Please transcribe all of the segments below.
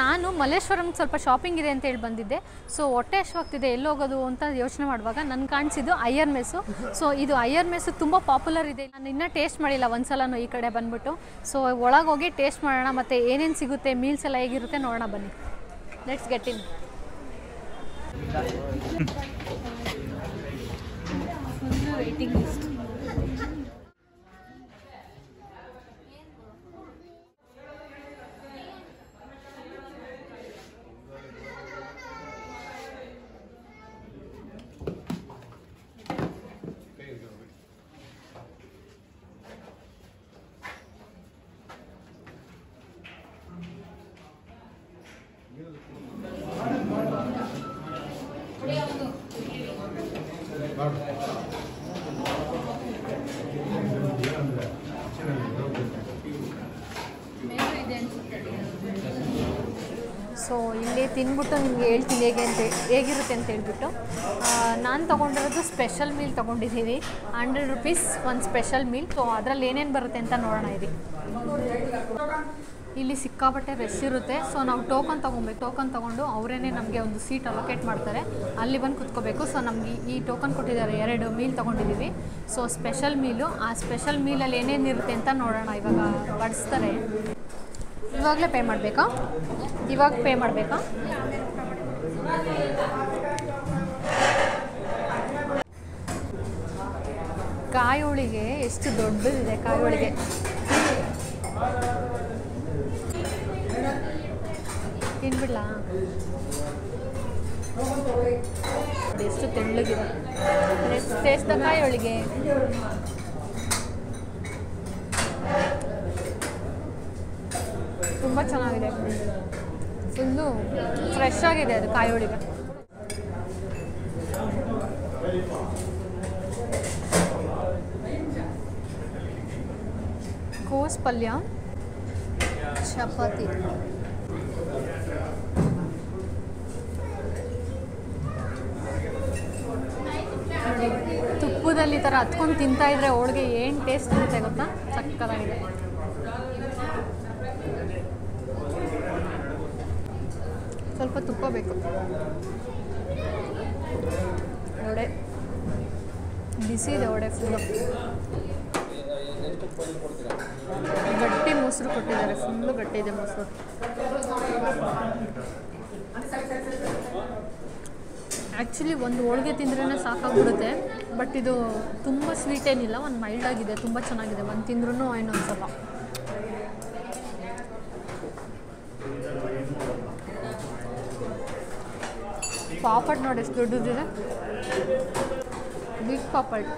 ನಾನು ಮಲ್ಲೇಶ್ವರಂಗೆ ಸ್ವಲ್ಪ ಶಾಪಿಂಗ್ ಇದೆ ಅಂತ ಹೇಳಿ ಬಂದಿದ್ದೆ. ಸೊ ಹೊಟ್ಟೆ ಹಶ್ವಾಗ್ತಿದೆ ಎಲ್ಲಿ ಹೋಗೋದು ಅಂತ ಯೋಚನೆ ಮಾಡುವಾಗ ನನ್ಗೆ ಕಾಣಿಸಿದ್ದು ಅಯ್ಯರ್ ಮೆಸ್ಸು. ಸೊ ಇದು ಅಯ್ಯರ್ ಮೆಸ್ಸು ತುಂಬ ಪಾಪ್ಯುಲರ್ ಇದೆ. ನಾನು ಇನ್ನೂ ಟೇಸ್ಟ್ ಮಾಡಿಲ್ಲ, ಒಂದ್ಸಲನೂ ಈ ಕಡೆ ಬಂದ್ಬಿಟ್ಟು. ಸೊ ಹೋಗಿ ಟೇಸ್ಟ್ ಮಾಡೋಣ, ಮತ್ತು ಏನೇನು ಸಿಗುತ್ತೆ ಮೀಲ್ಸ್ ಎಲ್ಲ ಹೇಗಿರುತ್ತೆ ನೋಡೋಣ ಬನ್ನಿ. Let's get in waiting list so ಇಲ್ಲಿ ತಿಂದ್ಬಿಟ್ಟು ನಿಮ್ಗೆ ಹೇಳ್ತೀನಿ ಹೇಗೆ ಅಂತ ಹೇಗಿರುತ್ತೆ ಅಂತ ಹೇಳ್ಬಿಟ್ಟು. ನಾನು ತೊಗೊಂಡಿರೋದು ಸ್ಪೆಷಲ್ ಮೀಲ್ ತೊಗೊಂಡಿದ್ದೀವಿ ಹಂಡ್ರೆಡ್ ರುಪೀಸ್ ಒಂದು ಸ್ಪೆಷಲ್ ಮೀಲ್ ಸೊ ಅದರಲ್ಲಿ ಏನೇನು ಬರುತ್ತೆ ಅಂತ ನೋಡೋಣ ಇರಿ ಇಲ್ಲಿ ಸಿಕ್ಕಾಪಟ್ಟೆ ರೆಸ್ ಇರುತ್ತೆ. ಸೊ ನಾವು ಟೋಕನ್ ತೊಗೊಬೇಕು. ಟೋಕನ್ ತೊಗೊಂಡು ಅವರೇ ನಮಗೆ ಒಂದು ಸೀಟ್ ಅಲೋಕೇಟ್ ಮಾಡ್ತಾರೆ. ಅಲ್ಲಿ ಬಂದು ಕುತ್ಕೋಬೇಕು. ಸೊ ನಮಗೆ ಈ ಟೋಕನ್ ಕೊಟ್ಟಿದ್ದಾರೆ ಎರಡು ಮೀಲ್ ತೊಗೊಂಡಿದ್ದೀವಿ. ಸೊ ಸ್ಪೆಷಲ್ ಮೀಲು ಆ ಸ್ಪೆಷಲ್ ಮೀಲಲ್ಲಿ ಏನೇನು ಇರುತ್ತೆ ಅಂತ ನೋಡೋಣ. ಇವಾಗ ಬಡಿಸ್ತಾರೆ. ಇವಾಗಲೇ ಪೇ ಮಾಡಬೇಕಾ? ಇವಾಗ ಪೇ ಮಾಡಬೇಕಾ? ಕಾಯಿ ಹೋಳಿಗೆ ಎಷ್ಟು ದೊಡ್ಡದಿದೆ ಕಾಯಿ ಹೋಳಿಗೆ. ತಿನ್ಬಿಡ್ಲಾ? ಎಷ್ಟು ತೆಳ್ಳಗಿದೆ. ಕಾಯಿ ಹೋಳಿಗೆ ತುಂಬ ಚೆನ್ನಾಗಿದೆ. ಫುಲ್ಲು ಫ್ರೆಶ್ ಆಗಿದೆ ಅದು ಕಾಯಿ ಹೋಳಿಗೆ ಕೋಸ್ ಪಲ್ಯ, ಚಪಾತಿ. ತುಪ್ಪದಲ್ಲಿ ಥರ ಹತ್ಕೊಂಡು ತಿಂತಾ ಇದ್ರೆ ಹೋಳಿಗೆ ಏನು ಟೇಸ್ಟ್ ಇರುತ್ತೆ ಗೊತ್ತಾ? ಸಕ್ಕದಾಗಿದೆ ಸ್ವಲ್ಪ ತುಪ್ಪ ಬೇಕು. ವಡೆ. ಬಿಸಿ ಇದೆ ವಡೆ ಫುಲ್ಲು ಗಟ್ಟಿ ಮೊಸರು ಕೊಟ್ಟಿದ್ದಾರೆ. ಫುಲ್ಲು ಗಟ್ಟಿ ಇದೆ ಮೊಸರು. ಆ್ಯಕ್ಚುಲಿ ಒಂದು ಹೋಳಿಗೆ ತಿಂದ್ರೇ ಸಾಕಾಗ್ಬಿಡುತ್ತೆ ಬಟ್ ಇದು ತುಂಬ ಸ್ವೀಟ್ ಏನಿಲ್ಲ, ಒಂದು ಮೈಲ್ಡ್ ಆಗಿದೆ, ತುಂಬ ಚೆನ್ನಾಗಿದೆ, ಒಂದು ತಿಂದ್ರೂ ಏನು ಅನ್ಸಲ್ಲ ಪಾಪಡ್ ನೋಡಿ, ಎಷ್ಟು ದೊಡ್ಡದಿದೆ? ಬಿಗ್ ಪಾಪಡ್.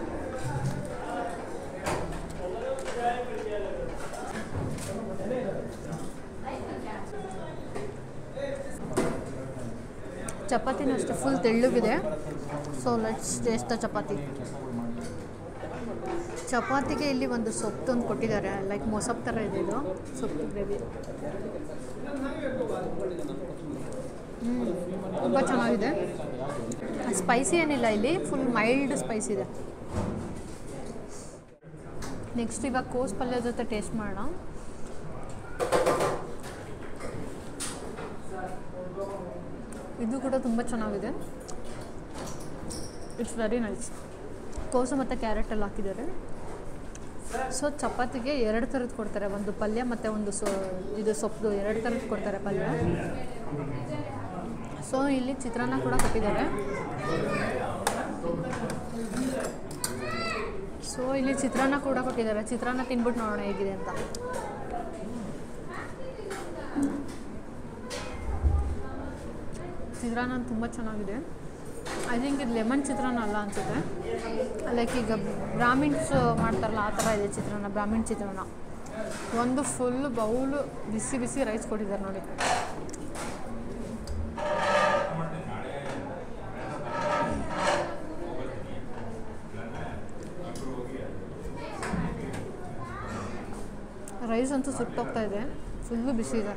ಚಪಾತಿನೂ ಅಷ್ಟೇ full ತೆಳ್ಳಗಿದೆ. So let's taste the chapati. ಚಪಾತಿಗೆ ಇಲ್ಲಿ ಒಂದು ಸೊಪ್ಪು ಕೊಟ್ಟಿದ್ದಾರೆ. ಲೈಕ್ ಮೊಸಪ್ ಥರ ಇದೆ ಇದು. ಸೊಪ್ಪು ಗ್ರೇವಿ. ಹ್ಞೂ ತುಂಬ ಚೆನ್ನಾಗಿದೆ. ಸ್ಪೈಸಿ ಏನಿಲ್ಲ ಇಲ್ಲಿ. ಫುಲ್ ಮೈಲ್ಡ್ ಸ್ಪೈಸ್ ಇದೆ. ನೆಕ್ಸ್ಟ್ ಇವಾಗ ಕೋಸ್ ಪಲ್ಯ ಜೊತೆ ಟೇಸ್ಟ್ ಮಾಡೋಣ. ಇದು ಕೂಡ ತುಂಬ ಚೆನ್ನಾಗಿದೆ. ಇಟ್ಸ್ ವೆರಿ ನೈಸ್ ಕೋಸು ಮತ್ತು ಕ್ಯಾರೆಟ್ ಎಲ್ಲ ಹಾಕಿದ್ದಾರೆ. ಸೊ ಚಪಾತಿಗೆ ಎರಡು ಥರದ್ದು ಕೊಡ್ತಾರೆ. ಒಂದು ಪಲ್ಯ ಮತ್ತು ಒಂದು ಸೊ ಇದು ಸೊಪ್ಪು. ಎರಡು ಥರದ್ದು ಕೊಡ್ತಾರೆ ಪಲ್ಯ. ಸೊ ಇಲ್ಲಿ ಚಿತ್ರಾನ್ನ ಕೂಡ ಕೊಟ್ಟಿದ್ದಾರೆ. ಸೊ ಇಲ್ಲಿ ಚಿತ್ರಾನ್ನ ಕೂಡ ಕೊಟ್ಟಿದ್ದಾರೆ. ಚಿತ್ರಾನ್ನ ತಿನ್ಬಿಟ್ಟು ನೋಡೋಣ ಹೇಗಿದೆ ಅಂತ. ಚಿತ್ರಾನ್ನ ತುಂಬ ಚೆನ್ನಾಗಿದೆ. ಐ ಥಿಂಕ್ ಇದು ಲೆಮನ್ ಚಿತ್ರಾನ್ನ ಅಲ್ಲ ಅನ್ಸುತ್ತೆ. ಲೈಕ್ ಈಗ ಬ್ರಾಹ್ಮಿಣ್ಸ್ ಮಾಡ್ತಾರಲ್ಲ, ಆ ಥರ ಇದೆ ಚಿತ್ರಾನ್ನ, ಬ್ರಾಹ್ಮಿಣ್ ಚಿತ್ರಾನ್ನ. ಒಂದು ಫುಲ್ ಬೌಲ್ ಬಿಸಿ ಬಿಸಿ ರೈಸ್ ಕೊಟ್ಟಿದ್ದಾರೆ ನೋಡಿ. ರೈಸ್ ಅಂತೂ ಸುಟ್ಟೋಗ್ತಾ ಇದೆ. ಫುಲ್ಲು ಬಿಸಿ ಇದೆ.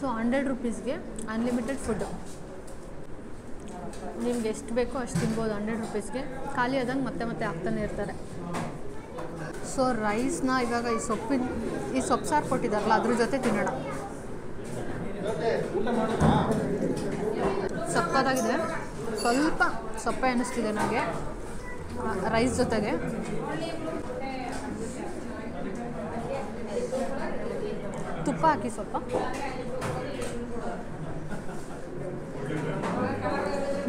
ಸೊ ಹಂಡ್ರೆಡ್ ರುಪೀಸ್ಗೆ ಅನ್ಲಿಮಿಟೆಡ್ ಫುಡ್ಡು ನಿಮ್ಗೆ ಎಷ್ಟು ಬೇಕೋ ಅಷ್ಟು ತಿನ್ಬೋದು ಹಂಡ್ರೆಡ್ ರುಪೀಸ್ಗೆ. ಖಾಲಿ ಆದಂಗೆ ಮತ್ತೆ ಮತ್ತೆ ಹಾಕ್ತಾನೆ ಇರ್ತಾರೆ. ಸೊ ರೈಸ್ನ ಇವಾಗ ಈ ಸೊಪ್ಪಿನ, ಈ ಸೊಪ್ಪು ಸಾರು ಕೊಟ್ಟಿದ್ದಾರಲ್ಲ, ಅದ್ರ ಜೊತೆ ತಿನ್ನೋಣ. ಸೊಪ್ಪದಾಗಿದೆ. ಸ್ವಲ್ಪ ಸೊಪ್ಪೆ ಅನ್ನಿಸ್ತಿದೆ ನನಗೆ. ರೈಸ್ ಜೊತೆಗೆ. ತುಪ್ಪ ಹಾಕಿ ಸ್ವಲ್ಪ.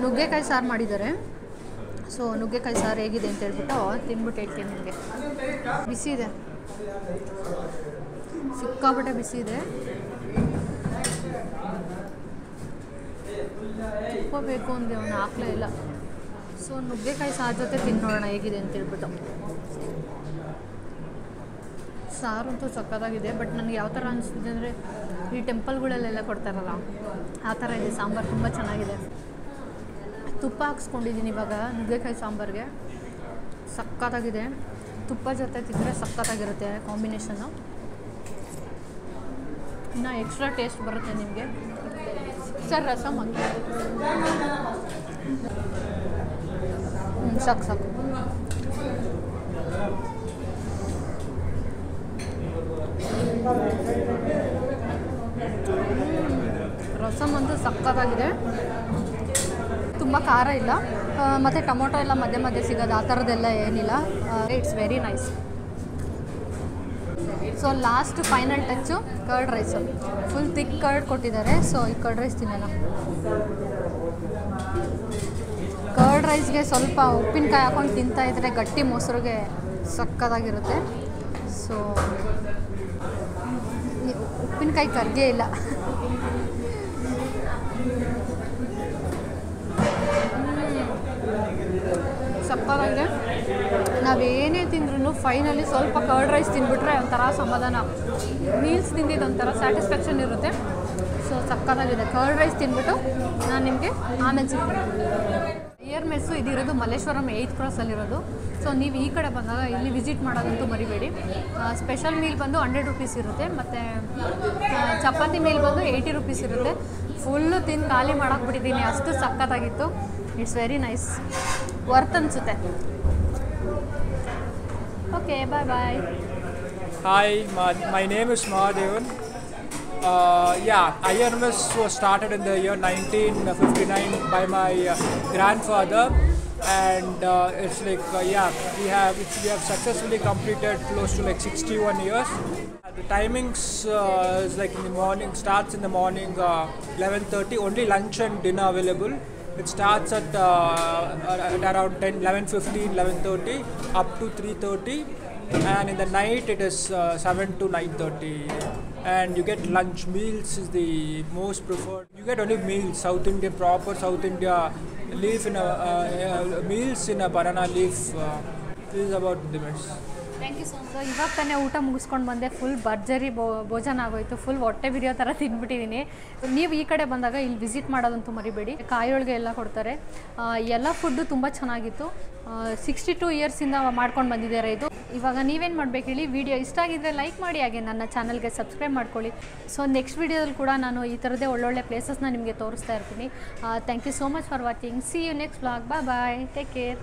ನುಗ್ಗೆಕಾಯಿ ಸಾರು ಮಾಡಿದ್ದಾರೆ. ಸೊ ನುಗ್ಗೆಕಾಯಿ ಸಾರು ಹೇಗಿದೆ ಅಂತ ಹೇಳ್ಬಿಟ್ಟು ತಿನ್ಬಿಟ್ಟು ಹೇಳ್ತೀನಿ ನಿಮಗೆ. ಬಿಸಿ ಇದೆ. ಸಿಕ್ಕಾಪಟ್ಟೆ ಬಿಸಿ ಇದೆ. ತುಪ್ಪ ಬೇಕು ಅಂದೆ ಅವನು ಹಾಕ್ಲೇ ಇಲ್ಲ. ಸೊ ನುಗ್ಗೆಕಾಯಿ ಸಾರು ಜೊತೆ ತಿನ್ನೋಣ ಹೇಗಿದೆ ಅಂತ ಹೇಳ್ಬಿಟ್ಟು. ಸಾರಂತೂ ಸಕ್ಕತ್ತಾಗಿದೆ ಬಟ್ ನನಗೆ ಯಾವ ಥರ ಅನಿಸ್ತಿದೆ ಅಂದರೆ ಈ ಟೆಂಪಲ್ಗಳಲ್ಲೆಲ್ಲ ಕೊಡ್ತಾರಲ್ಲ, ಆ ಥರ ಇದೆ. ಸಾಂಬಾರು ತುಂಬ ಚೆನ್ನಾಗಿದೆ. ತುಪ್ಪ ಹಾಕ್ಸ್ಕೊಂಡಿದ್ದೀನಿ ಇವಾಗ, ನುಗ್ಗೆಕಾಯಿ ಸಾಂಬಾರಿಗೆ. ಸಕ್ಕತ್ತಾಗಿದೆ ತುಪ್ಪ ಜೊತೆ ತಿಂದರೆ ಸಕ್ಕತ್ತಾಗಿರುತ್ತೆ ಕಾಂಬಿನೇಷನ್ನು. ಇನ್ನು ಎಕ್ಸ್ಟ್ರಾ ಟೇಸ್ಟ್ ಬರುತ್ತೆ ನಿಮಗೆ. ಸರ್ ರಸಮ್ ಹಾಕಿ ಸಾಕು ಸಾಕು. ರಸಮ್ ಅಂತೂ ಸಕ್ಕತ್ತಾಗಿದೆ ತುಂಬ ಖಾರ ಇಲ್ಲ. ಮತ್ತು ಟೊಮೊಟೊ ಎಲ್ಲ ಮಧ್ಯೆ ಮಧ್ಯೆ ಸಿಗೋದು ಆ ಥರದ್ದೆಲ್ಲ ಏನಿಲ್ಲ. It's very nice so last final touch curd rice full thick curd ಕೊಟ್ಟಿದ್ದಾರೆ. ಸೊ ಈ ಕರ್ಡ್ ರೈಸ್ ತಿನ್ನೋಣ. ಕರ್ಡ್ ರೈಸ್ಗೆ ಸ್ವಲ್ಪ ಉಪ್ಪಿನಕಾಯಿ ಹಾಕೊಂಡು ತಿಂತಾ ಇದ್ರೆ ಗಟ್ಟಿ ಮೊಸರಿಗೆ ಸಕ್ಕದಾಗಿರುತ್ತೆ ಸೊ ಉಪ್ಪಿನಕಾಯಿ ಕರ್ಗೆ ಇಲ್ಲ. ಸಕ್ಕತ್ತಾಗಿದೆ ನಾವೇನೇ ತಿಂದ್ರೂ ಫೈನಲಿ ಸ್ವಲ್ಪ ಕರ್ಡ್ ರೈಸ್ ತಿಂದ್ಬಿಟ್ರೆ ಒಂಥರ ಸಮಾಧಾನ. ಮೀಲ್ಸ್ ತಿಂದಿದ್ದು ಒಂಥರ ಸ್ಯಾಟಿಸ್ಫ್ಯಾಕ್ಷನ್ ಇರುತ್ತೆ. ಸೊ ಸಕ್ಕತ್ತಾಗಿದೆ. ಕರ್ಡ್ ರೈಸ್ ತಿಂದ್ಬಿಟ್ಟು ನಾನು ನಿಮಗೆ ಆಮೇಲೆ ಸಿಗ್ತೀನಿ. ಇಯರ್ ಮೆಸ್ಸು ಇದಿರೋದು ಮಲ್ಲೇಶ್ವರಂ ಏಯ್ತ್ ಕ್ರಾಸಲ್ಲಿರೋದು ಸೊ ನೀವು ಈ ಕಡೆ ಬಂದಾಗ ಇಲ್ಲಿ ವಿಸಿಟ್ ಮಾಡೋದಂತೂ ಮರಿಬೇಡಿ. ಸ್ಪೆಷಲ್ ಮೀಲ್ ಬಂದು ಹಂಡ್ರೆಡ್ ರುಪೀಸ್ ಇರುತ್ತೆ. ಮತ್ತು ಚಪಾತಿ ಮೀಲ್ ಬಂದು ಏಯ್ಟಿ ರುಪೀಸ್ ಇರುತ್ತೆ. ಫುಲ್ಲು ತಿಂದು ಖಾಲಿ ಮಾಡಾಕ್ಬಿಟ್ಟಿದ್ದೀನಿ ಅಷ್ಟು ಸಖತ್ತಾಗಿತ್ತು ಇಟ್ಸ್ ವೆರಿ ನೈಸ್ ವರ್ತ್ ಅನಿಸುತ್ತೆ okay bye bye Hi, my, my name is Mahadevan. Uh, yeah, IRMS was started in the year 1959 by my uh, grandfather, and uh, it's like uh, yeah, we have we have successfully completed close to like 61 years. The timings uh, is like in the morning starts in the morning uh, 11:30. Only lunch and dinner available. It starts at, uh, at around 10, 11:15, 11:30 up to 3:30 and in the night it is uh, 7 to 9.30 and you get lunch meals is the most preferred you get only meals south india proper south india leaf in a uh, uh, meals in a banana leaf uh, this is about meals thank you so much ಇವಾಗ ತಾನೇ ಊಟ ಮುಗಿಸ್ಕೊಂಡು ಬಂದೆ full ಭರ್ಜರಿ ಭೋಜನ ಆಗೋಯ್ತು full ಹೊಟ್ಟೆ ಬಿರಿಯೋ ಥರ ತಿಂದ್ಬಿಟ್ಟಿದ್ದೀನಿ ನೀವು ಈ ಕಡೆ ಬಂದಾಗ ಇಲ್ಲಿ ವಿಸಿಟ್ ಮಾಡೋದಂತೂ ಮರಿಬೇಡಿ. ಕಾಯೋಳ್ಗೆ ಎಲ್ಲ ಕೊಡ್ತಾರೆ. ಎಲ್ಲ ಫುಡ್ಡು ತುಂಬ ಚೆನ್ನಾಗಿತ್ತು. ಸಿಕ್ಸ್ಟಿ ಟು ಇಯರ್ಸಿಂದ ಮಾಡ್ಕೊಂಡು ಬಂದಿದ್ದಾರೆ ಇದು? ಇವಾಗ ನೀವೇನು ಮಾಡ್ಬೇಕು ಹೇಳಿ ವಿಡಿಯೋ ಇಷ್ಟ ಆಗಿದ್ರೆ ಲೈಕ್ ಮಾಡಿ, ಹಾಗೆ ನನ್ನ ಚಾನಲ್ಗೆ ಸಬ್ಸ್ಕ್ರೈಬ್ ಮಾಡ್ಕೊಳ್ಳಿ. ಸೊ ನೆಕ್ಸ್ಟ್ ವಿಡಿಯೋದಲ್ಲಿ ಕೂಡ ನಾನು ಈ ಥರದ್ದೇ ಒಳ್ಳೊಳ್ಳೆ ಪ್ಲೇಸಸ್ನ ನಿಮಗೆ ತೋರಿಸ್ತಾ ಇರ್ತೀನಿ. Thank you so much for watching see you next vlog bye bye take care